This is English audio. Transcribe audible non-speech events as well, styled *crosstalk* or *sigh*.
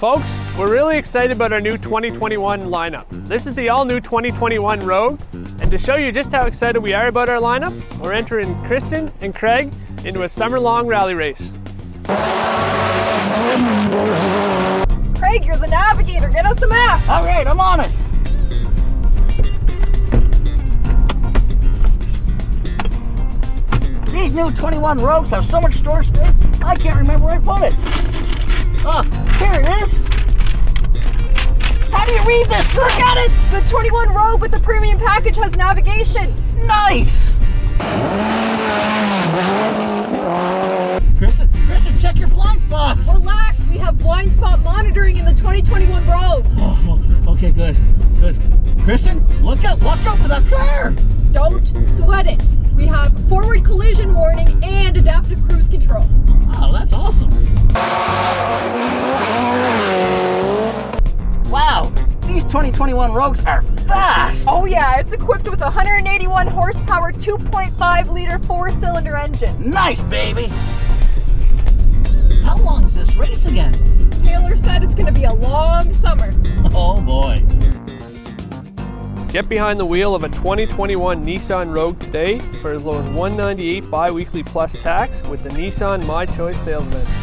Folks, we're really excited about our new 2021 lineup. This is the all new 2021 Rogue, and to show you just how excited we are about our lineup, we're entering Kristen and Craig into a summer long rally race. Craig, you're the navigator. Get us the map. All right, I'm on it. These new 21 Rogues have so much storage space, I can't remember where I put it. Oh, You read this? Look at it. The 21 Rogue with the premium package has navigation. Nice. Kristen, Kristen, check your blind spots. Relax. We have blind spot monitoring in the 2021 Rogue. Oh, okay, good, good. Kristen, look out, watch out for that car. Don't sweat it. We have forward collision warning and adaptive cruise control. 2021 Rogues are fast. Oh yeah, it's equipped with a 181 horsepower, 2.5 liter four cylinder engine. Nice, baby. How long is this race again? Taylor said it's gonna be a long summer. *laughs* Oh boy. Get behind the wheel of a 2021 Nissan Rogue today for as low as 198 bi-weekly plus tax with the Nissan My Choice sales event.